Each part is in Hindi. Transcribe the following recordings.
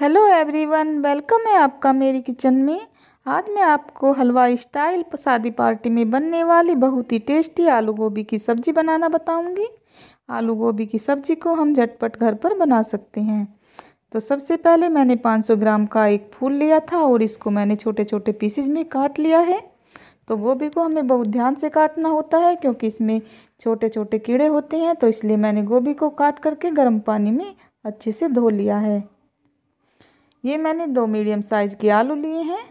हेलो एवरीवन, वेलकम है आपका मेरी किचन में। आज मैं आपको हलवा स्टाइल शादी पार्टी में बनने वाली बहुत ही टेस्टी आलू गोभी की सब्ज़ी बनाना बताऊँगी। आलू गोभी की सब्ज़ी को हम झटपट घर पर बना सकते हैं। तो सबसे पहले मैंने 500 ग्राम का एक फूल लिया था और इसको मैंने छोटे छोटे पीसेज में काट लिया है। तो गोभी को हमें बहुत ध्यान से काटना होता है क्योंकि इसमें छोटे छोटे कीड़े होते हैं तो इसलिए मैंने गोभी को काट करके गर्म पानी में अच्छे से धो लिया है। ये मैंने दो मीडियम साइज़ के आलू लिए हैं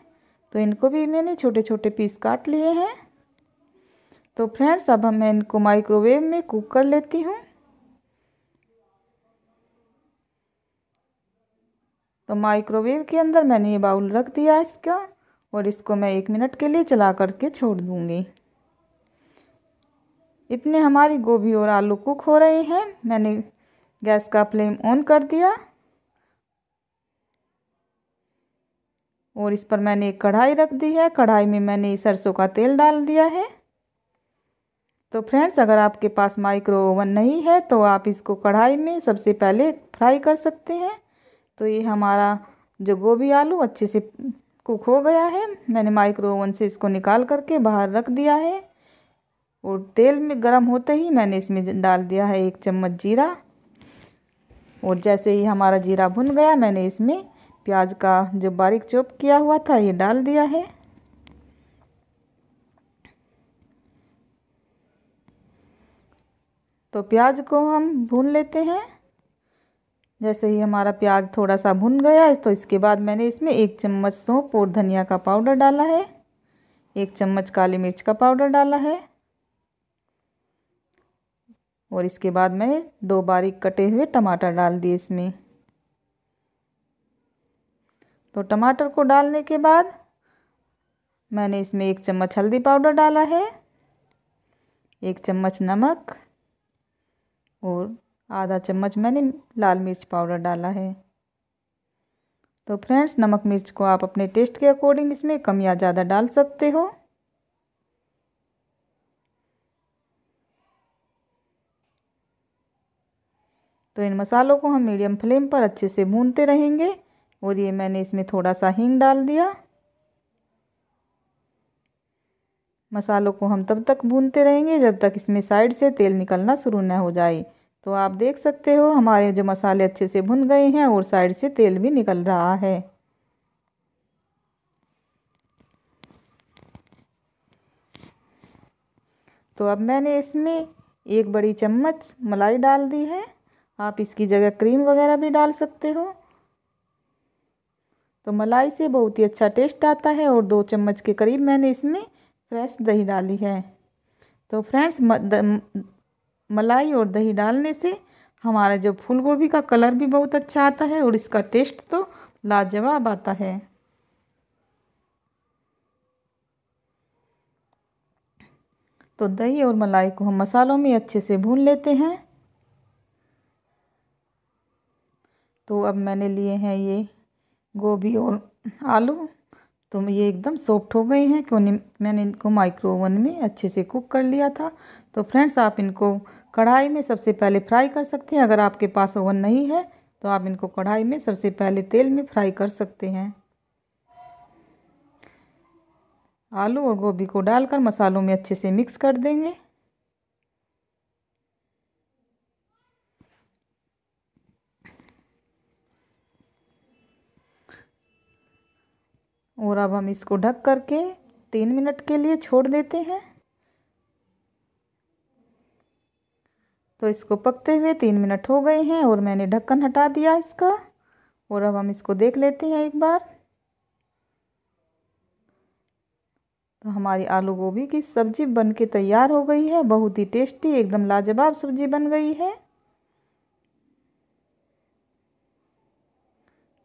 तो इनको भी मैंने छोटे छोटे पीस काट लिए हैं। तो फ्रेंड्स, अब हम मैं इनको माइक्रोवेव में कुक कर लेती हूँ। तो माइक्रोवेव के अंदर मैंने ये बाउल रख दिया इसका, और इसको मैं एक मिनट के लिए चला करके छोड़ दूँगी। इतने हमारी गोभी और आलू कुक हो रहे हैं, मैंने गैस का फ्लेम ऑन कर दिया। और इस पर मैंने एक कढ़ाई रख दी है। कढ़ाई में मैंने सरसों का तेल डाल दिया है। तो फ्रेंड्स, अगर आपके पास माइक्रो ओवन नहीं है तो आप इसको कढ़ाई में सबसे पहले फ्राई कर सकते हैं। तो ये हमारा जो गोभी आलू अच्छे से कुक हो गया है। मैंने माइक्रो ओवन से इसको निकाल करके बाहर रख दिया है। और तेल में गर्म होते ही मैंने इसमें डाल दिया है एक चम्मच जीरा। और जैसे ही हमारा जीरा भुन गया, मैंने इसमें प्याज का जो बारीक चॉप किया हुआ था, ये डाल दिया है। तो प्याज को हम भून लेते हैं। जैसे ही हमारा प्याज थोड़ा सा भुन गया है तो इसके बाद मैंने इसमें एक चम्मच सौंप और धनिया का पाउडर डाला है। एक चम्मच काली मिर्च का पाउडर डाला है। और इसके बाद मैंने दो बारीक कटे हुए टमाटर डाल दिए इसमें। तो टमाटर को डालने के बाद मैंने इसमें एक चम्मच हल्दी पाउडर डाला है, एक चम्मच नमक और आधा चम्मच मैंने लाल मिर्च पाउडर डाला है। तो फ्रेंड्स, नमक मिर्च को आप अपने टेस्ट के अकॉर्डिंग इसमें कम या ज़्यादा डाल सकते हो। तो इन मसालों को हम मीडियम फ्लेम पर अच्छे से भूनते रहेंगे। और ये मैंने इसमें थोड़ा सा हींग डाल दिया। मसालों को हम तब तक भूनते रहेंगे जब तक इसमें साइड से तेल निकलना शुरू न हो जाए। तो आप देख सकते हो हमारे जो मसाले अच्छे से भुन गए हैं और साइड से तेल भी निकल रहा है। तो अब मैंने इसमें एक बड़ी चम्मच मलाई डाल दी है। आप इसकी जगह क्रीम वगैरह भी डाल सकते हो। तो मलाई से बहुत ही अच्छा टेस्ट आता है और दो चम्मच के करीब मैंने इसमें फ्रेश दही डाली है। तो फ्रेंड्स मलाई और दही डालने से हमारा जो फूल गोभी का कलर भी बहुत अच्छा आता है और इसका टेस्ट तो लाजवाब आता है। तो दही और मलाई को हम मसालों में अच्छे से भून लेते हैं। तो अब मैंने लिए हैं ये गोभी और आलू। तो ये एकदम सॉफ्ट हो गए हैं, क्यों मैंने इनको माइक्रो ओवन में अच्छे से कुक कर लिया था। तो फ्रेंड्स आप इनको कढ़ाई में सबसे पहले फ्राई कर सकते हैं। अगर आपके पास ओवन नहीं है तो आप इनको कढ़ाई में सबसे पहले तेल में फ्राई कर सकते हैं। आलू और गोभी को डालकर मसालों में अच्छे से मिक्स कर देंगे। और अब हम इसको ढक करके तीन मिनट के लिए छोड़ देते हैं। तो इसको पकते हुए तीन मिनट हो गए हैं और मैंने ढक्कन हटा दिया इसका। और अब हम इसको देख लेते हैं एक बार। तो हमारी आलू गोभी की सब्ज़ी बन के तैयार हो गई है। बहुत ही टेस्टी, एकदम लाजवाब सब्ज़ी बन गई है।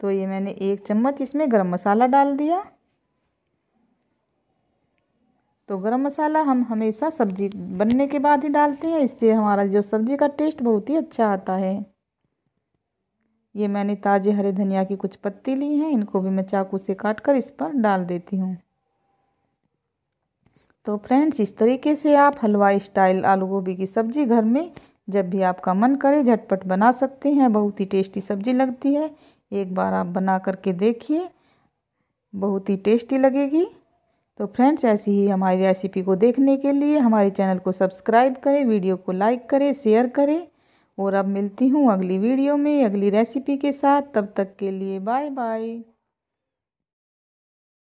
तो ये मैंने एक चम्मच इसमें गरम मसाला डाल दिया। तो गरम मसाला हम हमेशा सब्ज़ी बनने के बाद ही डालते हैं। इससे हमारा जो सब्ज़ी का टेस्ट बहुत ही अच्छा आता है। ये मैंने ताज़े हरे धनिया की कुछ पत्ती ली हैं, इनको भी मैं चाकू से काट कर इस पर डाल देती हूँ। तो फ्रेंड्स, इस तरीके से आप हलवाई स्टाइल आलू गोभी की सब्ज़ी घर में जब भी आपका मन करे, झटपट बना सकते हैं। बहुत ही टेस्टी सब्ज़ी लगती है। एक बार आप बना करके देखिए। बहुत ही टेस्टी लगेगी। तो फ्रेंड्स, ऐसी ही हमारी रेसिपी को देखने के लिए हमारे चैनल को सब्सक्राइब करें, वीडियो को लाइक करें, शेयर करें। और अब मिलती हूँ अगली वीडियो में अगली रेसिपी के साथ। तब तक के लिए बाय बाय